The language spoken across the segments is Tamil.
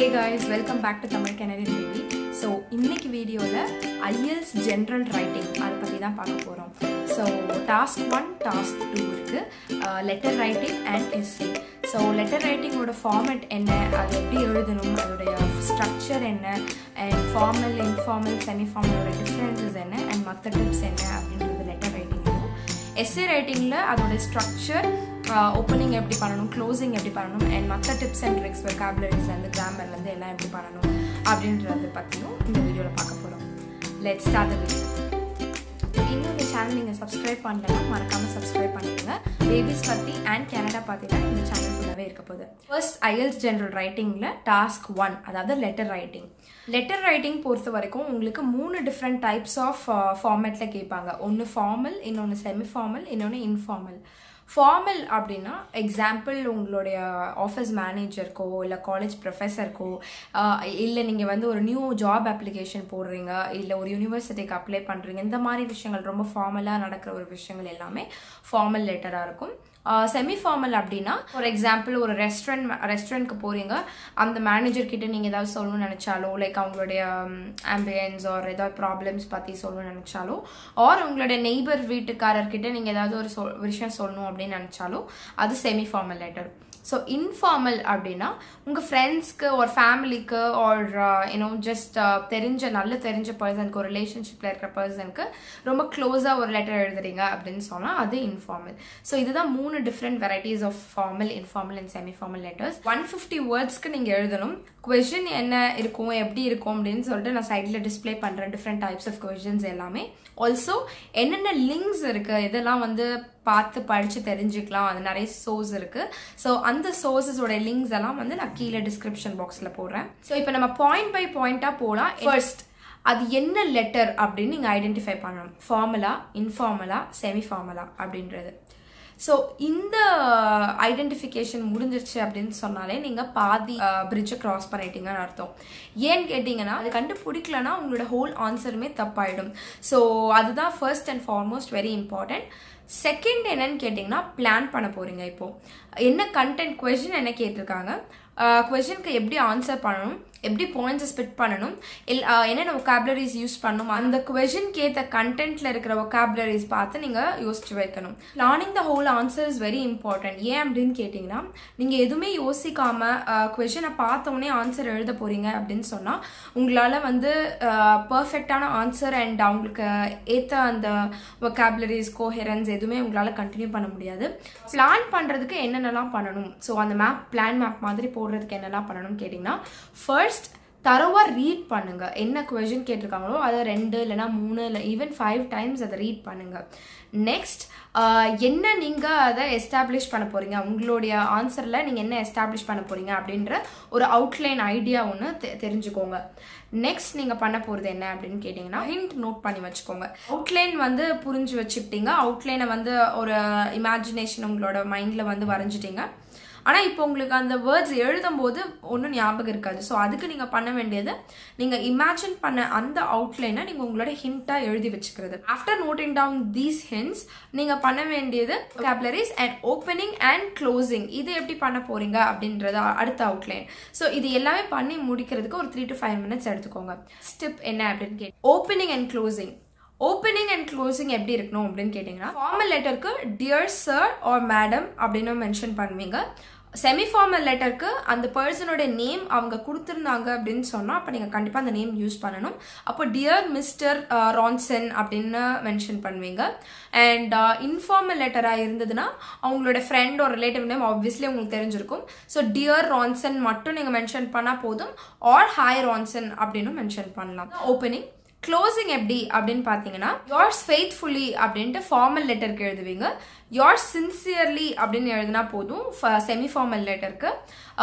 Hey guys welcome back to Tamil Canadian baby so இன்னைக்கு வீடியோவில் ஐஎல்ஸ் ஜென்ரல் ரைட்டிங் அதை பற்றி தான் பார்க்க போகிறோம் so task one task two இருக்குது letter writing and essay so letter ரைட்டிங்கோட format என்ன அது எப்படி எழுதணும் அதோடைய ஸ்ட்ரக்சர் என்ன அண்ட் ஃபார்மல் இன்ஃபார்மல் செமி ஃபார்மலோட டிஃப்ரென்சஸ் என்ன அண்ட் மற்ற டிப்ஸ் என்ன அப்படின்றது எஸ்ஏ ரைட்டிங்கில் அதோட ஸ்ட்ரக்சர் ஓப்பனிங் எப்படி பண்ணணும் க்ளோசிங் எப்படி பண்ணணும் அண்ட் மற்ற டிப்ஸ் அண்ட் ட்ரிக்ஸ் வெக்காபுலரிஸ்லேருந்து கிராமர்லேருந்து எல்லாம் எப்படி பண்ணணும் அப்படின்றத பற்றியும் இந்த வீடியோவில் பார்க்க போகிறோம் லெட்ஸ் ஸ்டார்ட் வீடியோ இன்னும் இந்த சேனல் நீங்கள் சப்ஸ்கிரைப் பண்ணலன்னா மறக்காமல் சப்ஸ்கிரைப் பண்ணிடுங்க பேபிஸ் பற்றி அண்ட் கனடா பார்த்தீங்கன்னா இந்த சேனல் ஃபுல்லாகவே இருக்க போகுது. ஃபர்ஸ்ட் ஐஎல்ஸ் ஜென்ரல் ரைட்டிங்கில் டாஸ்க் ஒன் அதாவது லெட்டர் ரைட்டிங் லெட்டர் ரைட்டிங் பொறுத்த வரைக்கும் உங்களுக்கு மூணு டிஃப்ரெண்ட் டைப்ஸ் ஆஃப் ஃபார்மேட்டில் கேட்பாங்க. ஒன்று ஃபார்மல் இன்னொன்று செமி ஃபார்மல் இன்னொன்று இன்ஃபார்மல் ஃபார்மல் அப்படின்னா எக்ஸாம்பிள் உங்களுடைய ஆஃபீஸ் மேனேஜருக்கோ இல்லை காலேஜ் ப்ரொஃபஸருக்கோ இல்லை நீங்கள் வந்து ஒரு நியூ ஜாப் அப்ளிகேஷன் போடுறீங்க இல்லை ஒரு யூனிவர்சிட்டிக்கு அப்ளை பண்ணுறீங்க இந்த மாதிரி விஷயங்கள் ரொம்ப ஃபார்மலாக நடக்கிற ஒரு விஷயங்கள் எல்லாமே ஃபார்மல் லெட்டராக இருக்கும். செமி ஃபார்மல் அப்படின்னா ஃபார் எக்ஸாம்பிள் ஒரு ரெஸ்டாரண்ட் ரெஸ்டாரண்ட்க்கு போகிறீங்க அந்த மேனேஜர் கிட்ட நீங்கள் ஏதாவது சொல்லணும்னு நினச்சாலோ லைக் அவங்களுடைய ஆம்பியன்ஸ் ஆர் ஏதாவது ப்ராப்ளம்ஸ் பற்றி சொல்லணும்னு நினச்சாலோ ஆர் உங்களுடைய நெய்பர் வீட்டுக்காரர்கிட்ட நீங்கள் ஏதாவது ஒரு சொல் விஷயம் சொல்லணும் அப்படின்னு நினச்சாலோ அது semi formal letter so informal அப்படின்னா உங்கள் ஃப்ரெண்ட்ஸ்க்கு ஒரு ஃபேமிலிக்கு ஆர் யூனோ ஜஸ்ட் தெரிஞ்ச நல்ல தெரிஞ்ச பர்சனுக்கு ஒரு ரிலேஷன்ஷிப்பில் இருக்கிற பர்சனுக்கு ரொம்ப க்ளோஸாக ஒரு லெட்டர் எழுதுறீங்க அப்படின்னு சொன்னால் அது இன்ஃபார்மல் ஸோ இதுதான் மூணு different varieties of formal informal and semi formal letters one fifty வேர்ட்ஸ்க்கு நீங்கள் எழுதணும். கொஷின் என்ன இருக்கும் எப்படி இருக்கும் அப்படின்னு சொல்லிட்டு நான் சைடில் டிஸ்பிளே பண்ணுறேன் டிஃப்ரெண்ட் டைப்ஸ் ஆஃப் கொஷின்ஸ் எல்லாமே. ஆல்சோ என்னென்ன லிங்க்ஸ் இருக்குது இதெல்லாம் வந்து பார்த்து படித்து தெரிஞ்சுக்கலாம். அது நிறைய சோர்ஸ் இருக்குது ஸோ அந்த சோர்ஸஸோட லிங்க்ஸ் எல்லாம் வந்து நான் கீழே டிஸ்கிரிப்ஷன் பாக்ஸில் போடுறேன். ஸோ இப்போ நம்ம பாயிண்ட் பை பாயிண்ட்டாக போகலாம் ஃபர்ஸ்ட் அது என்ன லெட்டர் அப்படின்னு நீங்கள் ஐடென்டிஃபை பண்ணணும். ஃபார்மலா இன்ஃபார்மலா செமி ஃபார்மலா அப்படின்றது. ஸோ இந்த ஐடென்டிஃபிகேஷன் முடிஞ்சிருச்சு அப்படின்னு சொன்னாலே நீங்கள் பாதி பிரிட்ஜை கிராஸ் பண்ணிட்டீங்கன்னு அர்த்தம். ஏன்னு கேட்டிங்கன்னா அது கண்டுபிடிக்கலனா உங்களோட ஹோல் ஆன்சருமே தப்பாயிடும். ஸோ அதுதான் first and foremost very important second என்னன்னு கேட்டிங்கன்னா பிளான் பண்ண போகிறீங்க இப்போது என்ன கண்டென்ட் கொஷின் என்ன கேட்டிருக்காங்க? கொஷனுக்கு எப்படி ஆன்சர் பண்ணணும்? எப்படி பாயிண்ட்ஸை ஸ்பிட் பண்ணணும்? எல் என்னென்ன ஒக்காபுலரிஸ் யூஸ் பண்ணணும்? அந்த கொஷனுக்கு ஏற்ற கண்டென்ட்டில் இருக்கிற ஒக்காபுலரிஸ் பார்த்து நீங்கள் யோசிச்சு வைக்கணும். Learning the whole answer is very important ஏன் அப்படின்னு கேட்டிங்கன்னா நீங்கள் எதுவுமே யோசிக்காமல் கொஷனை பார்த்தோன்னே ஆன்சர் எழுத போகிறீங்க அப்படின்னு சொன்னால் உங்களால் வந்து பர்ஃபெக்டான ஆன்சர் அண்ட் அவங்களுக்கு ஏற்ற அந்த ஒக்காபுலரிஸ் கோஹெரன்ஸ் எதுவுமே உங்களால் கண்டினியூ பண்ண முடியாது. பிளான் பண்ணுறதுக்கு என்னென்னலாம் பண்ணணும்? ஸோ அந்த மேப் பிளான் மேப் மாதிரி போடுறதுக்கு என்னெல்லாம் பண்ணணும்னு கேட்டிங்கன்னா ஃபர்ஸ்ட் தரவாக ரீட் பண்ணுங்க. என்ன கொஷின் கேட்டிருக்காங்களோ அதை ரெண்டு இல்லைனா மூணு இல்லை ஈவன் ஃபைவ் டைம்ஸ் அதை ரீட் பண்ணுங்க. நெக்ஸ்ட் என்ன நீங்கள் அதை எஸ்டாப்ளிஷ் பண்ண போகிறீங்க உங்களுடைய ஆன்சரில் நீங்கள் என்ன எஸ்டாப்ளிஷ் பண்ண போகிறீங்க அப்படின்ற ஒரு அவுட்லைன் ஐடியா ஒன்று தெ தெரிஞ்சுக்கோங்க. நெக்ஸ்ட் நீங்கள் பண்ண போகிறது என்ன அப்படின்னு கேட்டிங்கன்னா ஹிண்ட் நோட் பண்ணி வச்சுக்கோங்க. அவுட்லைன் வந்து புரிஞ்சு வச்சுக்கிட்டீங்க. அவுட்லைனை வந்து ஒரு இமேஜினேஷன் உங்களோட மைண்டில் வந்து வரைஞ்சிட்டீங்க. ஆனால் இப்போ உங்களுக்கு அந்த வேர்ட்ஸ் எழுதும்போது ஒன்றும் ஞாபகம் இருக்காது. ஸோ அதுக்கு நீங்கள் பண்ண வேண்டியது நீங்கள் இமேஜின் பண்ண அந்த அவுட்லைனை நீங்கள் உங்களோட ஹிண்ட்டாக எழுதி வச்சுக்கிறது. After noting down these hints நீங்கள் பண்ண வேண்டியது கேப்லரிஸ் அண்ட் ஓப்பனிங் அண்ட் க்ளோசிங் இது எப்படி பண்ண போகிறீங்க அப்படின்றது அடுத்த அவுட்லைன் ஸோ இது எல்லாமே பண்ணி முடிக்கிறதுக்கு ஒரு த்ரீ டு ஃபைவ் மினிட்ஸ் எடுத்துக்கோங்க. ஸ்டெப் என்ன அப்படின்னு கேட்டு opening and closing opening and closing எப்படி இருக்கணும் அப்படின்னு கேட்டிங்கன்னா ஃபார்மல் லெட்டருக்கு டியர் சார் ஆர் மேடம் அப்படின்னு மென்ஷன் பண்ணுவீங்க. செமி ஃபார்மல் லெட்டருக்கு அந்த பர்சனோட நேம் அவங்க கொடுத்துருந்தாங்க அப்படின்னு சொன்னால் அப்போ நீங்கள் கண்டிப்பாக அந்த நேம் யூஸ் பண்ணணும். அப்போ டியர் மிஸ்டர் ரான்சன் அப்படின்னு மென்ஷன் பண்ணுவீங்க. அண்ட் இன்ஃபார்மல் லெட்டராக இருந்ததுன்னா அவங்களோட ஃப்ரெண்ட் ஒரு ரிலேட்டிவ் நேம் ஆப்வியஸ்லி உங்களுக்கு தெரிஞ்சிருக்கும். ஸோ டியர் ரான்சன் மட்டும் நீங்கள் மென்ஷன் பண்ணால் போதும். ஆர் ஹாய் ரான்சன் அப்படின்னு மென்ஷன் பண்ணலாம். ஓப்பனிங் க்ளோசிங் எப்படி அப்படின்னு பார்த்தீங்கன்னா யோர்ஸ் ஃபெய்த்ஃபுல்லி அப்படின்ட்டு ஃபார்மல் லெட்டருக்கு எழுதுவீங்க. யோர்ஸ் சின்சியர்லி அப்படின்னு எழுதினா போதும். செமி ஃபார்மல் லெட்டருக்கு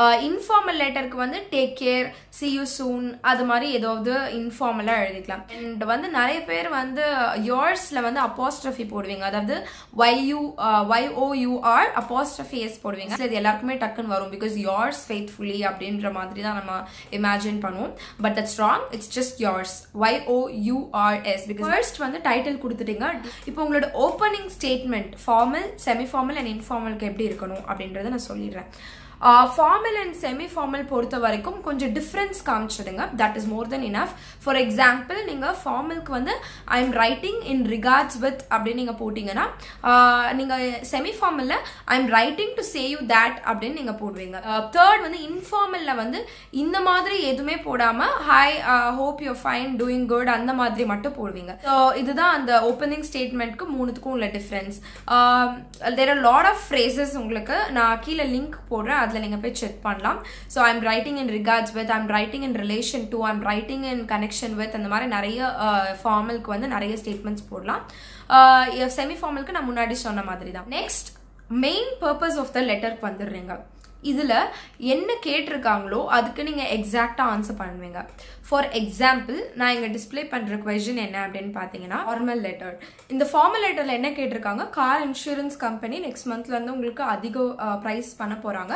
Uh, இன்ஃபார்மல் லெட்டருக்கு வந்து take care see you soon அது மாதிரி ஏதாவது இன்ஃபார்மலாக எழுதிக்கலாம். அண்ட் வந்து நிறைய பேர் வந்து யோர்ஸில் வந்து அப்போஸ்ட்ரஃபி போடுவீங்க. அதாவது y u y apostrophe s போடுவீங்க. இது எல்லாருக்குமே டக்குன்னு வரும் பிகாஸ் யோர்ஸ் ஃபெய்த்ஃபுல்லி அப்படின்ற மாதிரி தான் நம்ம இமேஜின் பண்ணுவோம். But that's wrong it's just yours y o because first வந்து டைட்டில் கொடுத்துட்டீங்க. இப்போ உங்களோட opening statement formal semi formal and இன்ஃபார்மலுக்கு எப்படி இருக்கணும் அப்படின்றத நான் சொல்லிடுறேன். ஃபார்மல் அண்ட் செமி ஃபார்மல் பொறுத்த வரைக்கும் கொஞ்சம் difference காமிச்சிடுங்க. That is more then enough for example நீங்கள் ஃபார்மலுக்கு வந்து I am writing in regards with அப்படின்னு நீங்கள் போட்டிங்கன்னா நீங்கள் semi ஃபார்மலில் I am writing to say you that அப்படின்னு நீங்கள் போடுவீங்க. தேர்ட் வந்து இன்ஃபார்மலில் வந்து இந்த மாதிரி எதுவுமே போடாமல் hi hope you fine doing good அந்த மாதிரி மட்டும் போடுவீங்க. ஸோ இதுதான் அந்த ஓப்பனிங் ஸ்டேட்மெண்ட்க்கு மூணுத்துக்கும் உள்ள difference there are lot of phrases உங்களுக்கு நான் கீழே லிங்க் போடுறேன். அதில் நீங்கள் போய் செக் பண்ணலாம். So I'm writing in regards with I'm writing in relation to I'm writing in connection with அந்த மாதிரி நிறைய uh, ஃபார்மலுக்கு வந்து நிறைய ஸ்டேட்மெண்ட்ஸ் போடலாம். Uh, செமி ஃபார்மலுக்கு நான் முன்னாடி சொன்ன மாதிரி தான். Next main purpose of the லெட்டருக்கு வந்துடுறீங்க. இதில் என்ன கேட்டிருக்காங்களோ அதுக்கு நீங்கள் எக்ஸாக்டாக ஆன்சர் பண்ணுவீங்க. ஃபார் எக்ஸாம்பிள் நான் இங்கே டிஸ்பிளே பண்ணுற கொஷின் என்ன அப்படின்னு பார்த்தீங்கன்னா ஃபார்மல் லெட்டர் இந்த ஃபார்மல் லெட்டரில் என்ன கேட்டிருக்காங்க? கார் இன்சூரன்ஸ் கம்பெனி நெக்ஸ்ட் மந்த்லேருந்து உங்களுக்கு அதிக ப்ரைஸ் பண்ண போகிறாங்க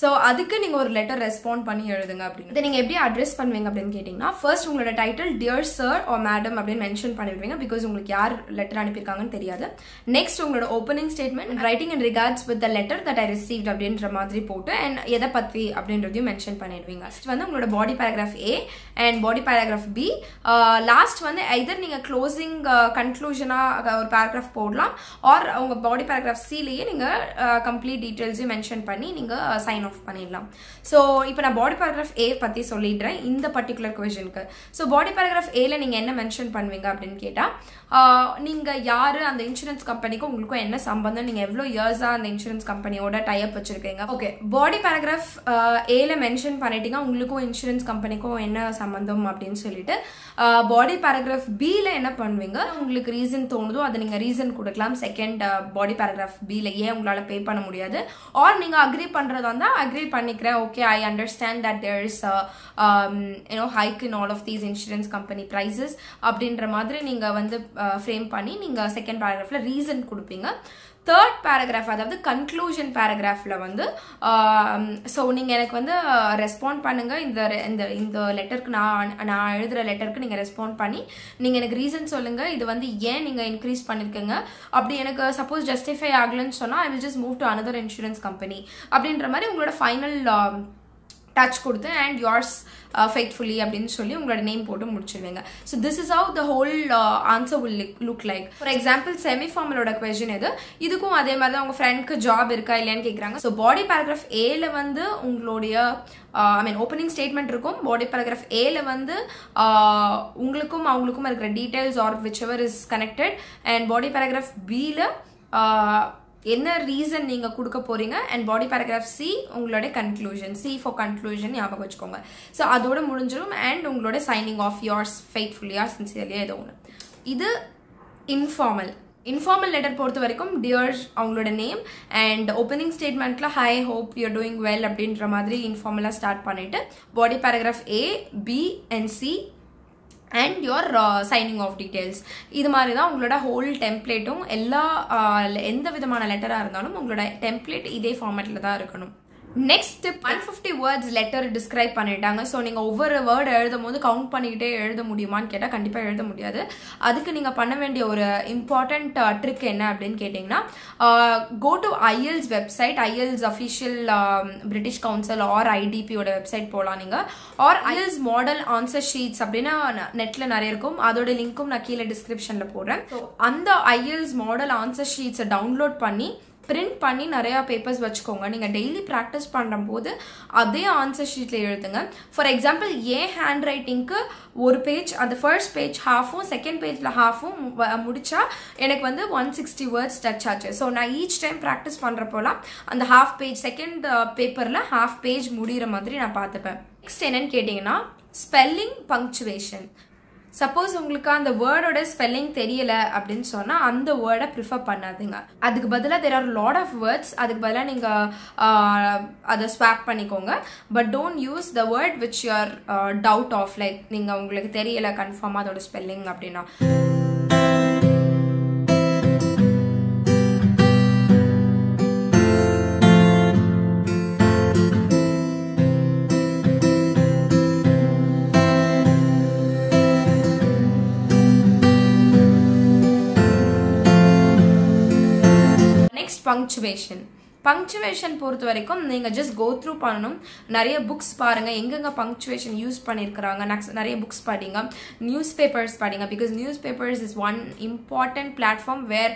ஸோ அதுக்கு நீங்கள் ஒரு லெட்டர் ரெஸ்பாண்ட் பண்ணி எழுதுங்க அப்படின்னு. இதை நீங்கள் எப்படி அட்ரஸ் பண்ணுவீங்க அப்படின்னு கேட்டிங்கன்னா ஃபர்ஸ்ட் உங்களோட title dear sir or madam அப்படின்னு மென்ஷன் பண்ணிவிடுவீங்க பிகாஸ் உங்களுக்கு யார் லெட்டர் அனுப்பியிருக்காங்கன்னு தெரியாது. நெக்ஸ்ட் உங்களோட opening statement writing and regards with the letter that I receive அப்படின்ற மாதிரி போட்டு அண்ட் எதை பற்றி அப்படின்றதையும் மென்ஷன் பண்ணிடுவீங்க. ஃபஸ்ட் வந்து உங்களோட body paragraph A and body paragraph B last வந்து எதர் நீங்கள் க்ளோசிங் கன்க்ளூஷனாக ஒரு பேராகிராஃப் போடலாம் ஆர் உங்கள் பாடி பேராகிராஃப் சிலேயே நீங்கள் கம்ப்ளீட் டீட்டெயில்ஸையும் மென்ஷன் பண்ணி நீங்கள் சைன் ஆஃப் பண்ணிடலாம். ஸோ இப்போ நான் பாடி பேராகிராஃப் ஏ பற்றி சொல்லிடுறேன் இந்த பர்டிகுலர் கொஷனுக்கு ஸோ பாடி பேராகிராஃப் ஏல நீங்கள் என்ன மென்ஷன் பண்ணுவீங்க அப்படின்னு கேட்டால் uh, நீங்கள் யார் அந்த இன்சூரன்ஸ் கம்பெனிக்கும் உங்களுக்கும் என்ன சம்பந்தம் நீங்கள் எவ்வளோ இயர்ஸாக அந்த இன்சூரன்ஸ் கம்பெனியோட டைப் வச்சுருக்கீங்க? ஓகே பாடி பேராகிராஃப் ஏல மென்ஷன் பண்ணிட்டீங்க உங்களுக்கும் இன்சூரன்ஸ் கம்பெனிக்கும் என்ன வந்தோம் அப்படின்னு சொல்லிட்டு பாடி பேராகிராஃப் பியில் என்ன பண்ணுவீங்க? உங்களுக்கு ரீசன் தோணுதோ அதை நீங்கள் ரீசன் கொடுக்கலாம். செகண்ட் பாடி பேராகிராஃப் பியில் ஏன் உங்களால் பே பண்ண முடியாது? ஆர் நீங்கள் அக்ரி பண்ணுறதா இருந்தால் அக்ரி பண்ணிக்கிறேன். Okay I understand that there is you know hike in all of these insurance company prices அப்படின்ற மாதிரி நீங்கள் வந்து ஃப்ரேம் பண்ணி நீங்கள் செகண்ட் பேராகிராஃபில் ரீசன் கொடுப்பீங்க. தேர்ட் பேராகிராஃப் அதாவது கன்க்ளூஷன் பேராகிராஃபில் வந்து ஸோ நீங்கள் எனக்கு வந்து ரெஸ்பாண்ட் பண்ணுங்கள் இந்த இந்த இந்த லெட்டருக்கு நான் நான் எழுதுகிற லெட்டருக்கு நீங்கள் ரெஸ்பாண்ட் பண்ணி நீங்கள் எனக்கு ரீசன் சொல்லுங்கள் இது வந்து ஏன் நீங்கள் இன்க்ரீஸ் பண்ணியிருக்கீங்க அப்படி எனக்கு சப்போஸ் ஜஸ்டிஃபை ஆகலன்னு சொன்னால் I will just move to another insurance company அப்படின்ற மாதிரி உங்களோட ஃபைனல் டச் கொடுத்து அண்ட் யோர்ஸ் ஃபெய்ட்ஃபுல்லி அப்படின்னு சொல்லி உங்களோட நேம் போட்டு முடிச்சிருவீங்க. So this is how the whole answer will look like for example semi ஃபார்மலோட question இது இதுக்கும் அதே மாதிரி தான். உங்கள் ஃப்ரெண்ட்க்கு ஜாப் இருக்கா இல்லையான்னு கேட்குறாங்க ஸோ பாடி பேராகிராஃப் ஏல வந்து உங்களுடைய ஐ மீன் ஓப்பனிங் ஸ்டேட்மெண்ட் இருக்கும். பாடி பேராகிராஃப் ஏல வந்து uh, உங்களுக்கும் அவங்களுக்கும் இருக்கிற details or whichever is connected and body paragraph பியில் என்ன ரீசன் நீங்கள் கொடுக்க போறீங்க? அண்ட் பாடி பேராகிராஃப் சி உங்களோட கன்க்ளூஷன் சி ஃபார் கன்க்ளூஷன் ஞாபகம் வச்சுக்கோங்க. ஸோ அதோட முடிஞ்சிடும் அண்ட் உங்களோட சைனிங் ஆஃப் யோர்ஸ் ஃபெய்ட்ஃபுல்லியா சின்சியர்லியா ஏதோ ஒன்று இது இன்ஃபார்மல் இன்ஃபார்மல் லெட்டர் பொறுத்த வரைக்கும் டியர் அவங்களோட name and opening ஸ்டேட்மெண்ட்ல hi hope your doing well அப்படின்ற மாதிரி இன்ஃபார்மலாக ஸ்டார்ட் பண்ணிட்டு body paragraph A B and C and your signing off details இது மாதிரி தான் உங்களோட ஹோல் டெம்ப்ளேட்டும் எல்லா எந்த விதமான லெட்டராக இருந்தாலும் உங்களோட டெம்ப்ளேட் இதே ஃபார்மேட்டில் தான் இருக்கணும். Next one fifty words letter describe பண்ணிட்டாங்க. ஸோ நீங்கள் ஒவ்வொரு வேர்டு எழுதும் போது கவுண்ட் பண்ணிக்கிட்டே எழுத முடியுமான்னு கேட்டால் கண்டிப்பாக எழுத முடியாது. அதுக்கு நீங்கள் பண்ண வேண்டிய ஒரு இம்பார்ட்டண்ட் ட்ரிக் என்ன அப்படின்னு கேட்டிங்கன்னா go to IELTS website IELTS official British council or ஐடிபியோட website போகலாம் நீங்கள் or IELTS model answer sheets அப்படின்னு நெட்டில் நிறைய இருக்கும். அதோட லிங்க்கும் நான் கீழே டிஸ்கிரிப்ஷனில் போடுறேன். ஸோ அந்த ஐஎல்ஸ் மாடல் ஆன்சர் ஷீட்ஸை டவுன்லோட் பண்ணி பிரிண்ட் பண்ணி நிறையா பேப்பர்ஸ் வச்சுக்கோங்க. நீங்கள் டெய்லி ப்ராக்டிஸ் பண்ணும்போது அதே ஆன்சர் ஷீட்டில் எழுதுங்க. ஃபார் எக்ஸாம்பிள் ஏன் ஹேண்ட் ரைட்டிங்க்கு ஒரு பேஜ் அந்த ஃபர்ஸ்ட் பேஜ் ஹாஃபும் செகண்ட் பேஜில் ஹாஃபும் முடிச்சா எனக்கு வந்து ஒன் சிக்ஸ்டி வேர்ட்ஸ் டச் ஆச்சு. ஸோ நான் ஈச் டைம் ப்ராக்டிஸ் பண்ணுறப்போலாம் அந்த ஹாஃப் பேஜ் செகண்ட் பேப்பரில் ஹாஃப் பேஜ் முடிகிற மாதிரி நான் பார்த்துப்பேன். நெக்ஸ்ட் என்னன்னு கேட்டிங்கன்னா ஸ்பெல்லிங் பங்க்சுவேஷன் சப்போஸ் உங்களுக்கு அந்த வேர்டோட ஸ்பெல்லிங் தெரியல அப்படின்னு சொன்னால் அந்த வேர்டை ப்ரிஃபர் பண்ணாதீங்க. அதுக்கு பதிலாக there are lot of words அதுக்கு பதிலாக நீங்கள் அதை ஸ்வாப் பண்ணிக்கோங்க. But don't use the word which you're doubt of like நீங்கள் உங்களுக்கு தெரியல கன்ஃபார்மாக அதோட ஸ்பெல்லிங் அப்படின்னா. நெக்ஸ்ட் பங்க்சுவேஷன் பொறுத்த வரைக்கும் நீங்கள் ஜஸ்ட் கோ த்ரூ பண்ணணும். நிறைய புக்ஸ் பாருங்கள் எங்கெங்கே பங்க்சுவேஷன் யூஸ் பண்ணியிருக்கிறாங்க நெக்ஸ்ட் நிறைய புக்ஸ் படிங்க. நியூஸ் பேப்பர்ஸ் படிங்க. Because newspapers is one important platform where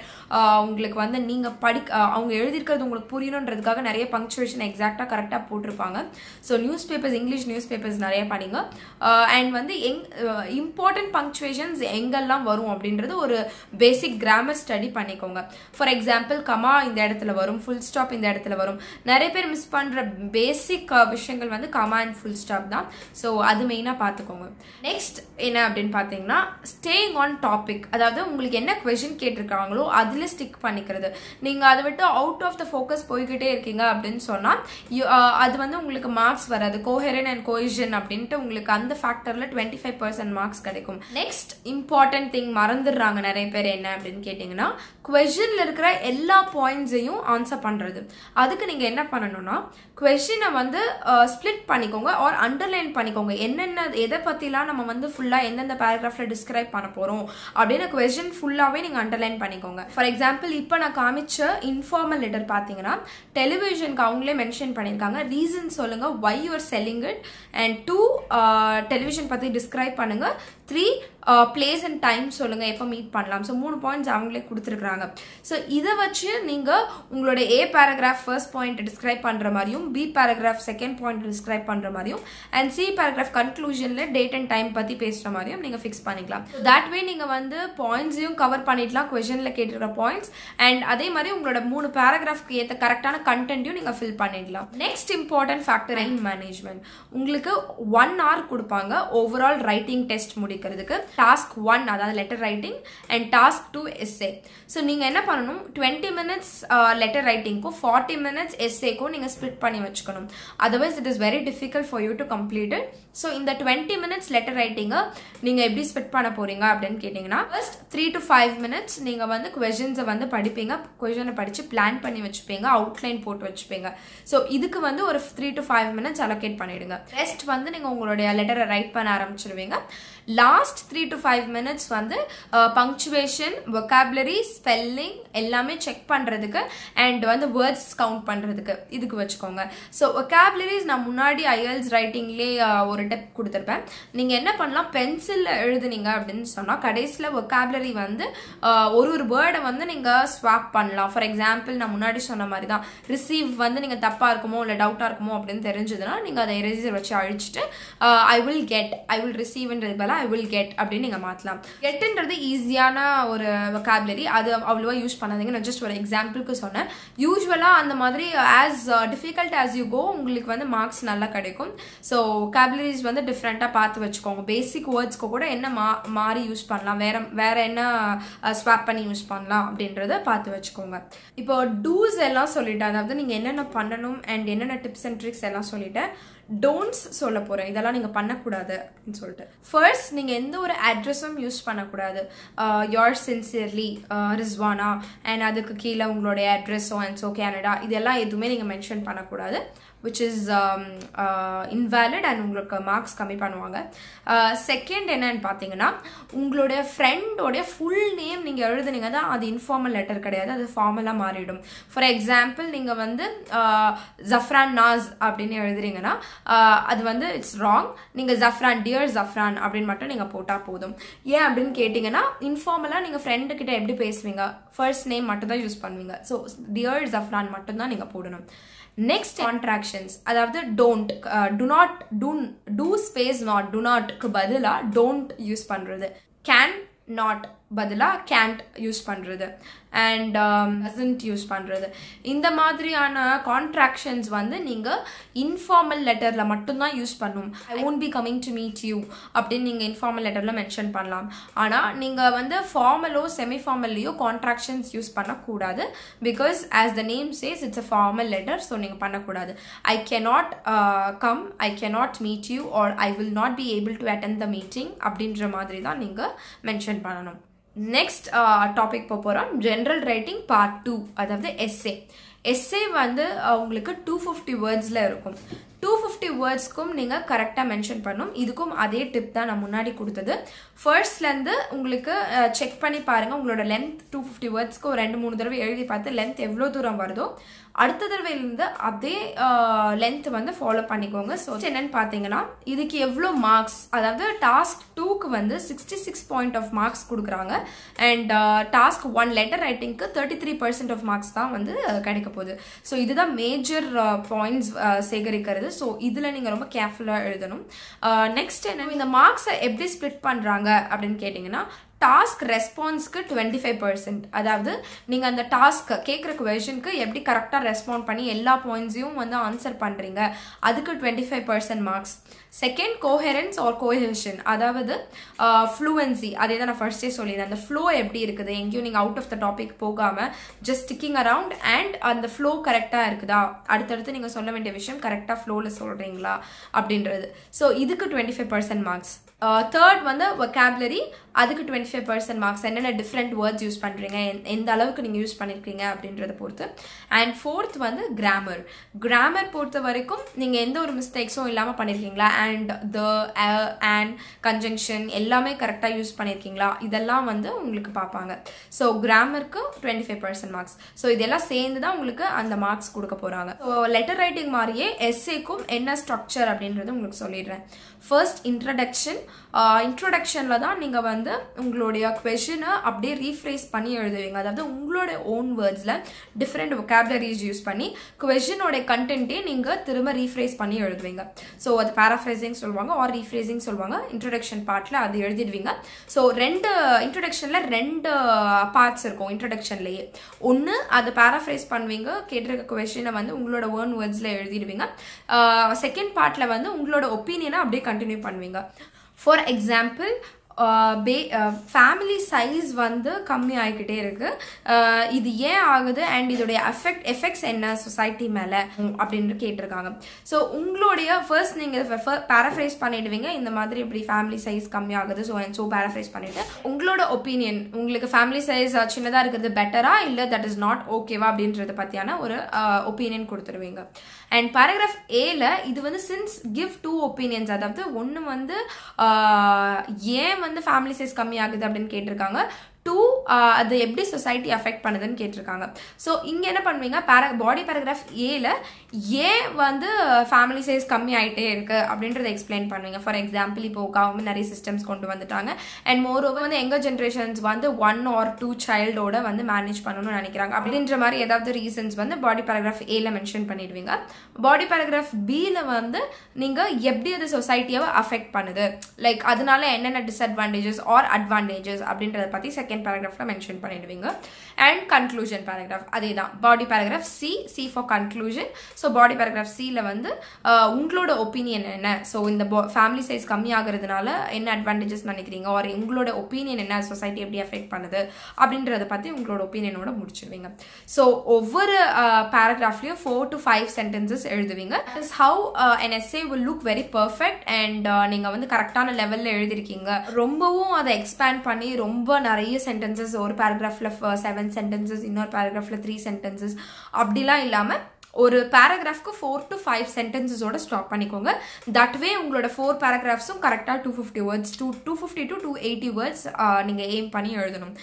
உங்களுக்கு வந்து நீங்கள் படி uh, அவங்க எழுதியிருக்கிறது உங்களுக்கு புரியணுன்றதுக்காக நிறைய பங்க்சுவேஷன் எக்ஸாக்டாக கரெக்டாக போட்டிருப்பாங்க so news papers English news papers நிறைய படிங்க. Uh, அண்ட் வந்து எங் uh, இம்பார்ட்டன்ட் பங்க்சுவேஷன்ஸ் எங்கெல்லாம் வரும் அப்படின்றது ஒரு பேசிக் கிராமர் ஸ்டடி பண்ணிக்கோங்க. ஃபார் எக்ஸாம்பிள் கமா இந்த இடத்துல வரும். ஃபுல் ஸ்டாப் இந்த இடத்துல வரும். நிறைய பேர் மிஸ் பண்ணுற பேசிக் விஷயங்கள் வந்து கமா அண்ட் ஃபுல் ஸ்டாப் தான். ஸோ அது மெயினாக பார்த்துக்கோங்க. நெக்ஸ்ட் என்ன அப்படின்னு பார்த்தீங்கன்னா ஸ்டேயிங் ஆன் டாபிக் அதாவது உங்களுக்கு என்ன கொஷின் கேட்டிருக்காங்களோ அதில் ஸ்டிக் பண்ணிக்கிறது. நீங்கள் அதை விட்டு அவுட் ஆஃப் த ஃபோக்கஸ் போய்கிட்டே இருக்கீங்க அப்படின்னு சொன்னால் அது வந்து உங்களுக்கு மார்க்ஸ் வராது. கோஹெரன் அண்ட் கோயிஷன் அப்படின்ட்டு உங்களுக்கு அந்த ஃபேக்டரில் டுவெண்ட்டி ஃபைவ் பர்சன்ட் மார்க்ஸ் கிடைக்கும். நெக்ஸ்ட் இம்பார்ட்டன்ட் திங் மறந்துடுறாங்க நிறைய பேர் என்ன அப்படின்னு கேட்டிங்கன்னா கொஷனில் இருக்கிற எல்லா பாயிண்ட்ஸையும் ஆன்சர் பண்ணுறது அதுக்கு நீங்கள் என்ன பண்ணணும்னா கொஷினை வந்து ஸ்ப்ளிட் பண்ணிக்கோங்க ஆர் அண்டர்லைன் பண்ணிக்கோங்க. என்னென்ன எதை பற்றிலாம் நம்ம வந்து ஃபுல்லாக எந்தெந்த பேராகிராஃபில் டிஸ்கிரைப் பண்ண போகிறோம் அப்படின்னு கொஷின் ஃபுல்லாகவே நீங்கள் அண்டர்லைன் பண்ணிக்கோங்க. ஃபார் எக்ஸாம்பிள் இப்போ நான் காமிச்ச இன்ஃபார்மல் லெட்டர் பார்த்தீங்கன்னா டெலிவிஷனுக்கு அவங்களே மென்ஷன் பண்ணியிருக்காங்க. ரீசன் சொல்லுங்கள் why you're selling it and two television பற்றி டிஸ்கிரைப் பண்ணுங்கள் த்ரீ பிளேஸ் அண்ட் டைம் சொல்லுங்கள் எப்போ மீட் பண்ணலாம். ஸோ மூணு பாயிண்ட்ஸ் அவங்களே கொடுத்துருக்குறாங்க. ஸோ இதை வச்சு நீங்கள் உங்களோட A paragraph first point describe பண்ணுற மாதிரியும் B paragraph second point describe பண்ணுற மாதிரியும் அண்ட் சி பேராகிராஃப் கன்க்ளூஷனில் டேட் அண்ட் டைம் பற்றி பேசுகிற மாதிரியும் நீங்கள் ஃபிக்ஸ் பண்ணிக்கலாம். தட் வே நீங்கள் வந்து பாயிண்ட்ஸையும் கவர் பண்ணிடலாம் கொஷனில் கேட்டிருக்கிற பாயிண்ட்ஸ் அண்ட் அதே மாதிரி உங்களோட மூணு பேராகிராஃப்க்கு ஏற்ற கரெக்டான கண்டென்ட்டையும் நீங்கள் ஃபில் பண்ணிடலாம். Next important factor time management உங்களுக்கு ஒன் ஹவர் கொடுப்பாங்க ஓவரால் ரைட்டிங் டெஸ்ட் முடிக்கிறதுக்கு டாஸ்க் ஒன் அதாவது letter writing and task two essay so நீங்கள் என்ன பண்ணணும்? டுவெண்ட்டி மினிட்ஸ் லெட்டர் ரைட்டிங்க்கும் ஃபார்ட்டி மினிட்ஸ் எஸ்ஏக்கும் நீங்கள் ஸ்ப்ளிட் பண்ணி வச்சுக்கணும். Otherwise it is very difficult for you to complete so இந்த டுவெண்ட்டி மினிட்ஸ் லெட்டர் ரைட்டிங்கை நீங்கள் எப்படி ஸ்பிட் பண்ண போறீங்க அப்படின்னு கேட்டிங்கன்னா first three to five minutes நீங்கள் வந்து கொஷின்ஸை வந்து படிப்பீங்க. கொஷனை படித்து பிளான் பண்ணி வச்சுப்பீங்க. அவுட்லைன் போட்டு வச்சுப்பீங்க. ஸோ இதுக்கு வந்து ஒரு three to five minutes allocate பண்ணிவிடுங்க ரெஸ்ட் வந்து நீங்கள் உங்களுடைய லெட்டரை ரைட் பண்ண ஆரம்பிச்சிருவீங்க. Last three to five minutes வந்து பங்க்சுவேஷன் வொக்காபுலரி ஸ்பெல்லிங் எல்லாமே செக் பண்ணுறதுக்கு அண்ட் வந்து வேர்ட்ஸ் கவுண்ட் பண்ணுறதுக்கு இதுக்கு வச்சுக்கோங்க. ஸோ ஒக்காபுலரிஸ் நான் முன்னாடி ஐஎல்ஸ் ரைட்டிங்லேயே uh, ஒரு டெப் கொடுத்துருப்பேன். நீங்கள் என்ன பண்ணலாம்? பென்சிலில் எழுதுனீங்க அப்படின்னு சொன்னால் கடைசியில் ஒக்காபுலரி வந்து uh, ஒரு ஒரு வேர்டை வந்து நீங்கள் ஸ்வாப் பண்ணலாம். ஃபார் எக்ஸாம்பிள் நான் முன்னாடி சொன்ன மாதிரி தான் ரிசீவ் வந்து நீங்கள் தப்பாக இருக்குமோ இல்லை டவுட்டாக இருக்குமோ அப்படின்னு தெரிஞ்சதுன்னா நீங்கள் அதை எரேசர் வச்சு அழிச்சிட்டு I will get I will ரிசீவ்ன்றது பதிலாக ஐ வில் கெட் அப்படின்னு நீங்கள் மாற்றலாம் கெட்டுன்றது ஈஸியான ஒரு வொக்காபுலரி அது அவ்வளோவா யூஸ் பண்ணாதீங்க. நான் ஜஸ்ட் ஒரு எக்ஸாம்பிளுக்கு சொன்னேன். யூஸ்வலாக அந்த மாதிரி as difficult as you go உங்களுக்கு வந்து மார்க்ஸ் நல்லா கிடைக்கும். ஸோ வொக்காபுலரிஸ் வந்து டிஃப்ரெண்ட்டாக பார்த்து வச்சுக்கோங்க. பேசிக் வேர்ட்ஸ்க்கு கூட என்ன மா மாறி யூஸ் பண்ணலாம். வேற வேற என்ன uh, ஸ்வாப் பண்ணி யூஸ் பண்ணலாம் அப்படின்றத பார்த்து வச்சுக்கோங்க. இப்போ டூஸ் எல்லாம் சொல்லிட்டேன். அதாவது நீங்கள் என்னென்ன பண்ணணும் அண்ட் என்னென்ன டிப்ஸ் அண்ட் ட்ரிக்ஸ் எல்லாம் சொல்லிட்டேன். டோன்ட்ஸ் சொல்ல போகிறேன் இதெல்லாம் நீங்கள் பண்ணக்கூடாது அப்படின்னு சொல்லிட்டு. ஃபர்ஸ்ட் நீங்கள் எந்த ஒரு அட்ரஸும் யூஸ் பண்ணக்கூடாது. யோர் சின்சியர்லி ரிஸ்வானா அண்ட் அதுக்கு கீழே உங்களுடைய அட்ரஸோ அண்ட் ஸோ கேனடா இதெல்லாம் எதுவுமே நீங்கள் மென்ஷன் பண்ணக்கூடாது. விச் இஸ் இன்வேலிட் அண்ட் உங்களுக்கு மார்க்ஸ் கம்மி பண்ணுவாங்க. Uh, செகண்ட் என்னன்னு பார்த்தீங்கன்னா உங்களுடைய ஃப்ரெண்டோடைய ஃபுல் நேம் நீங்கள் எழுதுனீங்க தான் அது இன்ஃபார்மல் லெட்டர் கிடையாது அது ஃபார்மலாக மாறிடும். ஃபார் எக்ஸாம்பிள் நீங்கள் வந்து uh, ஜஃப்ரான் நாஸ் அப்படின்னு எழுதுறீங்கன்னா uh, அது வந்து இட்ஸ் ராங் நீங்கள் ஜஃப்ரான் டியர் ஜஃப்ரான் அப்படின்னு மட்டும் நீங்கள் போட்டால் போதும். ஏன் அப்படின்னு கேட்டிங்கன்னா இன்ஃபார்மலாக நீங்கள் ஃப்ரெண்டு கிட்ட எப்படி பேசுவீங்க? ஃபர்ஸ்ட் நேம் மட்டும் தான் யூஸ் பண்ணுவீங்க. ஸோ டியர் ஜஃப்ரான் மட்டும்தான் நீங்கள் போடணும். நெக்ஸ்ட் கான்ட்ராக்ஷன்ஸ் அதாவது don't to not do do space not to நாட்க்கு பதிலாக டோன்ட் யூஸ் பண்ணுறது கேன் நாட் பதிலாக கேண்ட் யூஸ் பண்ணுறது அண்ட் அசன்ட் um, யூஸ் பண்ணுறது இந்த மாதிரியான கான்ட்ராக்ஷன்ஸ் வந்து நீங்கள் இன்ஃபார்மல் லெட்டரில் மட்டும்தான் யூஸ் பண்ணும். I won't be coming to meet you அப்படின்னு நீங்கள் இன்ஃபார்மல் லெட்டரில் மென்ஷன் பண்ணலாம். ஆனால் நீங்கள் வந்து ஃபார்மலோ செமி ஃபார்மல்லையோ கான்ட்ராக்ஷன்ஸ் யூஸ் பண்ணக்கூடாது. Because as the name says it's a formal letter so நீங்கள் பண்ணக்கூடாது. I cannot come I cannot meet you or I will not be able to attend the meeting அப்படின்ற மாதிரி தான் நீங்கள் மென்ஷன் பண்ணணும். நெக்ஸ்ட் டாபிக் போக போகிறோம் ஜென்ரல் ரைட்டிங் பார்ட் டூ அதாவது எஸ்ஏ எஸ்ஏ வந்து uh, உங்களுக்கு டூ ஃபிஃப்டி வேர்ட்ஸில் இருக்கும். டூ ஃபிஃப்டி வேர்ட்ஸ்க்கும் நீங்கள் கரெக்டாக மென்ஷன் பண்ணும். இதுக்கும் அதே டிப் தான் நான் முன்னாடி கொடுத்தது. ஃபர்ஸ்ட்லேருந்து உங்களுக்கு uh, செக் பண்ணி பாருங்கள் உங்களோட லென்த் டூ ஃபிஃப்டி வேர்ட்ஸ்க்கு ஒரு ரெண்டு மூணு தடவை எழுதி பார்த்து லென்த் எவ்வளோ தூரம் வருதோ அடுத்த தடவையிலேருந்து அதே லென்த் வந்து ஃபாலோ பண்ணிக்கோங்க. ஸோ என்னன்னு பார்த்தீங்கன்னா இதுக்கு எவ்வளோ மார்க்ஸ் அதாவது டாஸ்க் டூக்கு வந்து sixty six point of marks கொடுக்குறாங்க. And task one letter ரைட்டிங்க்கு thirty three percent of marks தான் வந்து கிடைக்க போகுது. ஸோ இதுதான் மேஜர் பாயிண்ட்ஸ் சேகரிக்கிறது. ஸோ இதில் நீங்கள் ரொம்ப கேர்ஃபுல்லாக எழுதணும். நெக்ஸ்ட் என்ன இந்த மார்க்ஸை எப்படி ஸ்ப்ளிட் பண்ணுறாங்க அப்படின்னு கேட்டிங்கன்னா டாஸ்க் ரெஸ்பான்ஸ்க்கு டுவெண்ட்டி ஃபைவ் பர்சன்ட். அதாவது நீங்கள் அந்த டாஸ்க் கேட்குற கொஷனுக்கு எப்படி கரெக்டாக ரெஸ்பாண்ட் பண்ணி எல்லா பாயிண்ட்ஸையும் வந்து ஆன்சர் பண்ணுறீங்க அதுக்கு twenty five percent marks second coherence or cohesion அதாவது ஃப்ளூவன்சி அதே தான் நான் ஃபர்ஸ்டே சொல்லியிருந்தேன். அந்த ஃப்ளோ எப்படி இருக்குது? எங்கேயும் நீங்கள் அவுட் ஆஃப் த டாபிக் போகாமல் ஜஸ்ட் ஸ்டிக்கிங் அரவுண்ட் அண்ட் அந்த ஃப்ளோ கரெக்டாக இருக்குதா? அடுத்தடுத்து நீங்கள் சொல்ல வேண்டிய விஷயம் கரெக்டாக ஃப்ளோவில் சொல்கிறீங்களா அப்படின்றது. ஸோ இதுக்கு twenty five percent marks Uh, third வந்து ஒக்காபுலரி அதுக்கு டுவெண்ட்டி ஃபைவ் பர்சன்ட் மார்க்ஸ் என்னென்ன டிஃப்ரெண்ட் வேர்ட்ஸ் யூஸ் பண்ணுறீங்க எந்த அளவுக்கு நீங்கள் யூஸ் பண்ணியிருக்கீங்க அப்படின்றத பொறுத்து. அண்ட் ஃபோர்த் வந்து கிராமர் கிராமர் பொறுத்த வரைக்கும் நீங்கள் எந்த ஒரு மிஸ்டேக்ஸும் இல்லாமல் பண்ணியிருக்கீங்களா அண்ட் த அண்ட் கன்ஜங்ஷன் எல்லாமே கரெக்டாக யூஸ் பண்ணியிருக்கீங்களா இதெல்லாம் வந்து உங்களுக்கு பார்ப்பாங்க. So கிராமருக்கு twenty five percent marks so இதெல்லாம் சேர்ந்து தான் உங்களுக்கு அந்த மார்க்ஸ் கொடுக்க போகிறாங்க ஸோ லெட்டர் ரைட்டிங் மாதிரியே எஸ்ஏக்கும் என்ன ஸ்ட்ரக்சர் அப்படின்றது உங்களுக்கு சொல்லிடுறேன். ஃபர்ஸ்ட் இன்ட்ரடக்ஷன் இன்ட்ரொடக்ஷனில் தான் நீங்கள் வந்து உங்களுடைய கொஷனை அப்படியே ரீஃப்ரேஸ் பண்ணி எழுதுவீங்க. அதாவது உங்களோட ஓன் வேர்ட்ஸில் டிஃப்ரெண்ட் ஒக்காபுலரிஸ் யூஸ் பண்ணி கொஷனோட கண்டென்ட்டே நீங்கள் திரும்ப ரீஃப்ரேஸ் பண்ணி எழுதுவீங்க. ஸோ அது பேராஃப்ரைசிங் சொல்லுவாங்க ஆர் ரீஃப்ரேசிங் சொல்லுவாங்க. இன்ட்ரடக்ஷன் பார்ட்டில் அது எழுதிடுவீங்க. ஸோ ரெண்டு இன்ட்ரொடக்ஷனில் ரெண்டு பார்ட்ஸ் இருக்கும் இன்ட்ரொடக்ஷன்லேயே ஒன்று அதை பேராஃப்ரைஸ் பண்ணுவீங்க கேட்டிருக்க கொஷினை வந்து உங்களோட ஓன் வேர்ட்ஸில் எழுதிடுவீங்க. Uh, செகண்ட் பார்ட்டில் வந்து உங்களோட ஒப்பீனியனை அப்படியே கண்டினியூ பண்ணுவீங்க. ஃபார் எக்ஸாம்பிள் பே ஃபேமிலி சைஸ் வந்து கம்மி ஆகிக்கிட்டே இருக்கு. Uh, இது ஏன் ஆகுது? அண்ட் இதோடைய எஃபெக்ட் எஃபெக்ட்ஸ் என்ன சொசைட்டி மேலே? அப்படின்னு கேட்டிருக்காங்க. ஸோ உங்களுடைய ஃபர்ஸ்ட் நீங்கள் பேரஃப்ரைஸ் பண்ணிடுவீங்க. இந்த மாதிரி இப்படி ஃபேமிலி சைஸ் கம்மி ஆகுது ஸோ ஸோ பேரஃப்ரைஸ் பண்ணிவிட்டு உங்களோட ஒப்பீனியன் உங்களுக்கு ஃபேமிலி சைஸ் சின்னதாக இருக்கிறது பெட்டரா இல்லை தட் இஸ் நாட் ஓகேவா அப்படின்றத பற்றியான ஒரு uh, ஒப்பீனியன் கொடுத்துருவீங்க. அண்ட் பேராகிராஃப் ஏல இது வந்து சின்ஸ் கிவ் டூ ஒப்பீனியன்ஸ் அதாவது ஒன்று வந்து ஏன் வந்து ஃபேமிலி சைஸ் கம்மி ஆகுது அப்படின்னு கேட்டிருக்காங்க. டூ uh, அது எப்படி சொசைட்டி அஃபெக்ட் பண்ணுதுன்னு கேட்டிருக்காங்க. ஸோ இங்கே என்ன பண்ணுவீங்க? பேரா பாடி பேராகிராஃப் ஏல ஏன் வந்து ஃபேமிலி சைஸ் கம்மி ஆகிட்டே இருக்குது அப்படின்றத எக்ஸ்பிளைன் பண்ணுவீங்க. ஃபார் எக்ஸாம்பிள் இப்போ கவர்மெண்ட் நிறைய சிஸ்டம்ஸ் கொண்டு வந்துட்டாங்க. அண்ட் மோர் ஓவர் வந்து எங்கள் ஜென்ரேஷன்ஸ் வந்து ஒன் ஆர் டூ சைல்டோட வந்து மேனேஜ் பண்ணணும்னு நினைக்கிறாங்க. அப்படின்ற மாதிரி ஏதாவது ரீசன்ஸ் வந்து பாடி பேராகிராஃப் ஏல மென்ஷன் பண்ணிடுவீங்க. பாடி பேராகிராஃப் பியில் வந்து நீங்கள் எப்படி அது சொசைட்டியை அஃபெக்ட் பண்ணுது? லைக் அதனால என்னென்ன டிஸ்அட்வான்டேஜஸ் ஆர் அட்வான்டேஜஸ் அப்படின்றத பற்றி செகண்ட் செகண்ட் பேராகிராஃபில் மென்ஷன் பண்ணிடுவீங்க. அண்ட் கன்க்ளூஷன் பேராகிராஃப் அதே தான் body paragraph C C for conclusion so body paragraph சியில் வந்து உங்களோட ஒப்பீனியன் என்ன? ஸோ இந்த ஃபேமிலி சைஸ் கம்மி ஆகிறதுனால என்ன அட்வான்டேஜஸ் நினைக்கிறீங்க? ஆர் உங்களோட ஒப்பீனியன் என்ன சொசைட்டி எப்படி அஃபெக்ட் பண்ணுது? அப்படின்றத பற்றி உங்களோட ஒப்பீனியனோட முடிச்சிடுவீங்க ஸோ ஒவ்வொரு பேராகிராஃப்லையும் ஃபோர் டு ஃபைவ் சென்டென்சஸ் எழுதுவீங்க. Is how an essay will look very perfect and நீங்கள் வந்து கரெக்டான லெவலில் எழுதிருக்கீங்க. ரொம்பவும் அதை எக்ஸ்பேண்ட் பண்ணி ரொம்ப நிறைய சென்டென்சஸ் ஒரு பேராகிராஃபில் செவன் சென்டென்சஸ் இன்னொரு பேராகிராஃபில் த்ரீ சென்டென்சஸ் அப்படிலாம் இல்லாமல் ஒரு பேராகிராஃப்க்கு ஃபோர் டு ஃபைவ் சென்டென்சஸோட ஸ்டாப் பண்ணிக்கோங்க. தட் வே உங்களோட ஃபோர் பேராகிராஃப்ஸும் கரெக்டாக two fifty words two two fifty to two eighty words நீங்கள் எய்ம் பண்ணி எழுதணும்.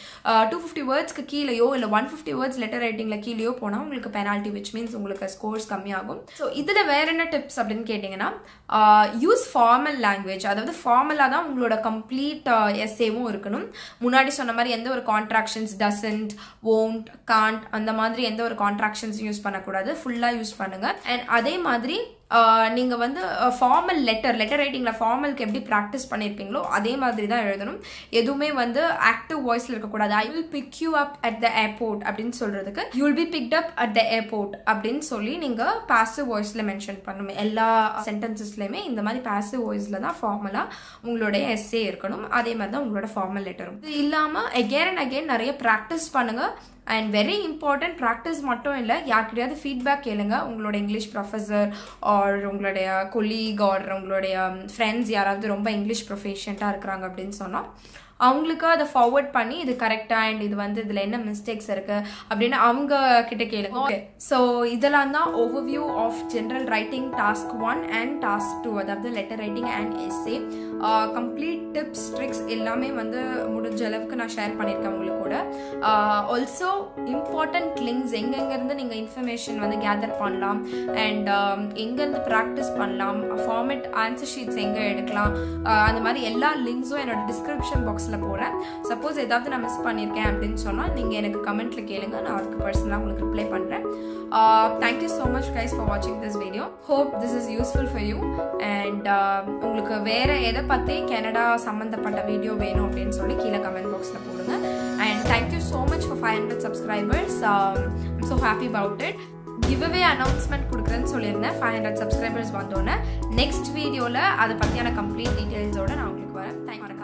டூ ஃபிஃப்டி வேர்ட்ஸ்க்கு கீழேயோ இல்லை ஒன் ஃபிஃப்டி வேர்ட்ஸ் லெட்டர் ரைட்டிங்கில் கீழேயோ போனால் உங்களுக்கு பெனால்ட்டி விச் மீன்ஸ் உங்களுக்கு ஸ்கோர்ஸ் கம்மியாகும். ஸோ இதில் வேற என்ன டிப்ஸ் அப்படின்னு கேட்டிங்கன்னா யூஸ் ஃபார்மல் லாங்குவேஜ் அதாவது ஃபார்மலாக தான் உங்களோட கம்ப்ளீட் எஸ்ஏவும் இருக்கணும். முன்னாடி சொன்ன மாதிரி எந்த ஒரு கான்ட்ராக்ஷன்ஸ் டசன்ட் ஓன்ட் காண்ட் அந்த மாதிரி எந்த ஒரு கான்ட்ராக்ஷன்ஸும் யூஸ் பண்ணக்கூடாது. ஃபுல்லாக யூஸ் பண்ணுங்கள் அண்ட் அதே மாதிரி நீங்கள் வந்து ஃபார்மல் லெட்டர் லெட்டர் ரைட்டிங்கில் ஃபார்மலுக்கு எப்படி ப்ராக்டிஸ் பண்ணியிருப்பீங்களோ அதே மாதிரி தான் எழுதணும். எதுவுமே வந்து ஆக்டிவ் வாய்ஸில் இருக்கக்கூடாது. I will pick you up at the airport அப்படின்னு சொல்கிறதுக்கு you will be picked up at the airport அப்படின்னு சொல்லி நீங்கள் பாசிவ் வாய்ஸில் மென்ஷன் பண்ணணும். எல்லா சென்டென்சஸ்லையுமே இந்த மாதிரி பாசிவ் வாய்ஸில் தான் ஃபார்மலாக உங்களுடைய எஸ்ஏ இருக்கணும். அதே மாதிரி தான் உங்களோட ஃபார்மல் லெட்டரும் இது இல்லாமல் அகேன் அண்ட் அகெயின் நிறைய ப்ராக்டிஸ் பண்ணுங்கள் அண்ட் வெரி இம்பார்ட்டன்ட் ப்ராக்டிஸ் மட்டும் இல்லை யார்கிட்டயாவது ஃபீட்பேக் கேளுங்க. உங்களோட இங்கிலீஷ் ப்ரொஃபஸர் ஆர் உங்களுடைய கொலீக் ஆர் உங்களுடைய ஃப்ரெண்ட்ஸ் um, யாராவது ரொம்ப இங்கிலீஷ் ப்ரொஃபஷன்ட்டாக இருக்கிறாங்க அப்படின்னு சொன்னால் அவங்களுக்கு அதை ஃபார்வர்ட் பண்ணி இது கரெக்டாக அண்ட் இது வந்து இதில் என்ன மிஸ்டேக்ஸ் இருக்குது அப்படின்னு அவங்க கிட்ட கேளுங்க. ஓகே ஸோ இதெல்லாம் தான் overview of general writing task one and task two அதாவது letter writing and essay complete tips tricks எல்லாமே வந்து முடிஞ்ச அளவுக்கு நான் ஷேர் பண்ணியிருக்கேன் உங்களுக்கு கூட. ஆல்சோ இம்பார்ட்டன்ட் லிங்க்ஸ் எங்கெங்கேருந்து நீங்கள் இன்ஃபர்மேஷன் வந்து கேதர் பண்ணலாம் அண்ட் எங்கேருந்து ப்ராக்டிஸ் பண்ணலாம் ஃபார்மேட் ஆன்சர் ஷீட்ஸ் எங்கே எடுக்கலாம் அந்த மாதிரி எல்லா லிங்க்ஸும் என்னோட டிஸ்கிரிப்ஷன் பாக்ஸில் போகிறேன் சப்போஸ் ஏதாவது நான் மிஸ் பண்ணியிருக்கேன் அப்படின்னு சொன்னால் நீங்கள் எனக்கு கமெண்ட்டில் கேளுங்க நான் அதுக்கு பர்சனலாக உங்களுக்கு ரிப்ளை பண்ணுறேன் thank you so much guys for வாட்சிங் this video hope this is useful for you and உங்களுக்கு வேறு எதை பற்றி கனடா சம்மந்தப்பட்ட வீடியோ வேணும் அப்படின்னு சொல்லி கீழே கமெண்ட் பாக்ஸில் போடுங்க. And thank you so much for five hundred subscribers I'm so happy about it giveaway announcement கொடுக்குறேன்னு சொல்லியிருந்தேன். ஃபைவ் ஹண்ட்ரட் சப்ஸ்கிரைபர்ஸ் வந்தோன்னே நெக்ஸ்ட் வீடியோவில் அதை பற்றியான கம்ப்ளீட் டீட்டெயில்ஸோடு நான் உங்களுக்கு வரேன். தேங்க் வணக்கம்